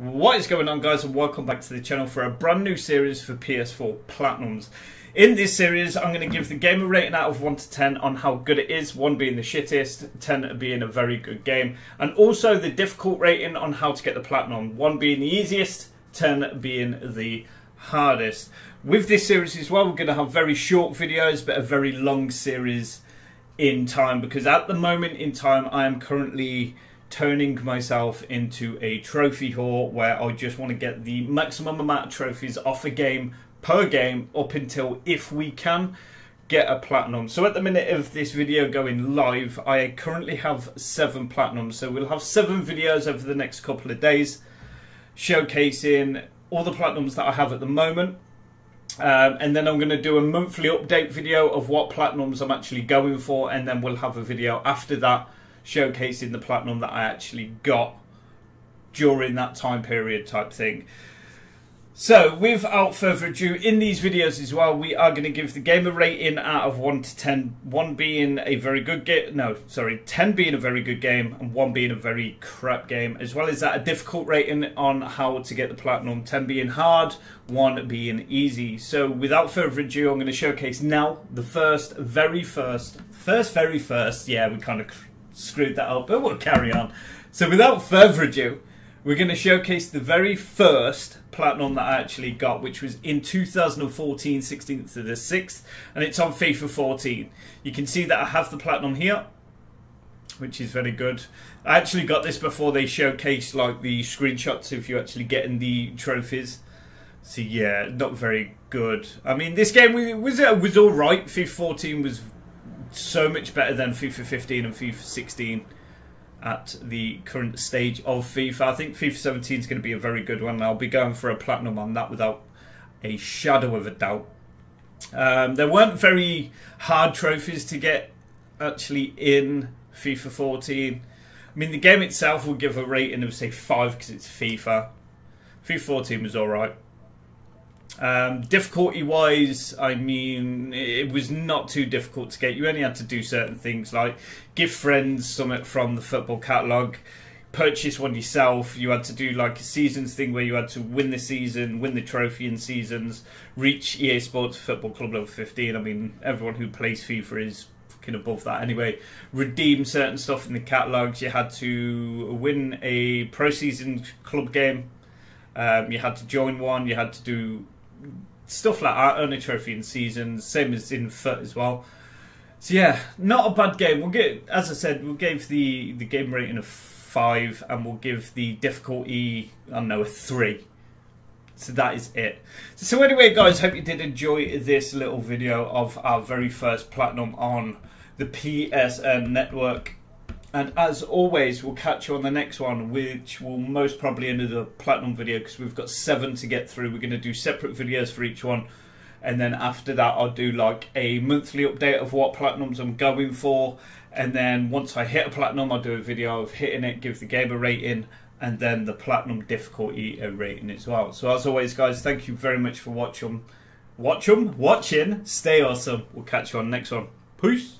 What is going on guys and welcome back to the channel for a brand new series for PS4 Platinums. In this series I'm going to give the game a rating out of 1 to 10 on how good it is, 1 being the shittest, 10 being a very good game, and also the difficult rating on how to get the Platinum, 1 being the easiest, 10 being the hardest. With this series as well we're going to have very short videos but a very long series in time because at the moment in time I am currently turning myself into a trophy whore where I just want to get the maximum amount of trophies off a game per game up until if we can get a platinum. So at the minute of this video going live, I currently have seven platinums. So we'll have seven videos over the next couple of days showcasing all the platinums that I have at the moment. Um, and then I'm going to do a monthly update video of what platinums I'm actually going for, and then we'll have a video after that showcasing the platinum that I actually got during that time period type thing. So, without further ado, in these videos as well, we are going to give the game a rating out of 1 to 10. 1 being a very good game, no, sorry, 10 being a very good game, and 1 being a very crap game. As well as that, a difficult rating on how to get the platinum. 10 being hard, 1 being easy. So, without further ado, I'm going to showcase now the first, very first, first, very first, yeah, we kind of screwed that up, but we'll carry on. So without further ado, we're going to showcase the very first platinum that I actually got, which was in 2014, 16th to the 6th, and it's on FIFA 14. You can see that I have the platinum here, which is very good. I actually got this before they showcased like the screenshots if you're actually getting the trophies. So yeah, not very good. I mean, this game was was, was all right. FIFA 14 was so much better than FIFA 15 and FIFA 16 at the current stage of FIFA. I think FIFA 17 is going to be a very good one. I'll be going for a platinum on that without a shadow of a doubt. Um, there weren't very hard trophies to get actually in FIFA 14. I mean, the game itself will give a rating of say five because it's FIFA. FIFA 14 was alright. Um, difficulty wise, I mean, it was not too difficult to get. You only had to do certain things like give friends something from the football catalogue, purchase one yourself. You had to do like a seasons thing where you had to win the season, win the trophy in seasons, reach EA Sports Football Club level 15. I mean, everyone who plays FIFA is fucking above that anyway. Redeem certain stuff in the catalogues. You had to win a pro season club game. Um, you had to join one. You had to do stuff like that, a trophy in season, same as in FUT as well. So yeah, not a bad game. We'll get, as I said, we'll give the the game rating of five, and we'll give the difficulty, I don't know, a three. So that is it. So anyway, guys, hope you did enjoy this little video of our very first platinum on the PSN network. And as always, we'll catch you on the next one, which will most probably another platinum video because we've got seven to get through. We're going to do separate videos for each one. And then after that, I'll do like a monthly update of what platinums I'm going for. And then once I hit a platinum, I'll do a video of hitting it, give the game a rating, and then the platinum difficulty a rating as well. So as always, guys, thank you very much for watching. Watch them, watching. Stay awesome. We'll catch you on the next one. Peace.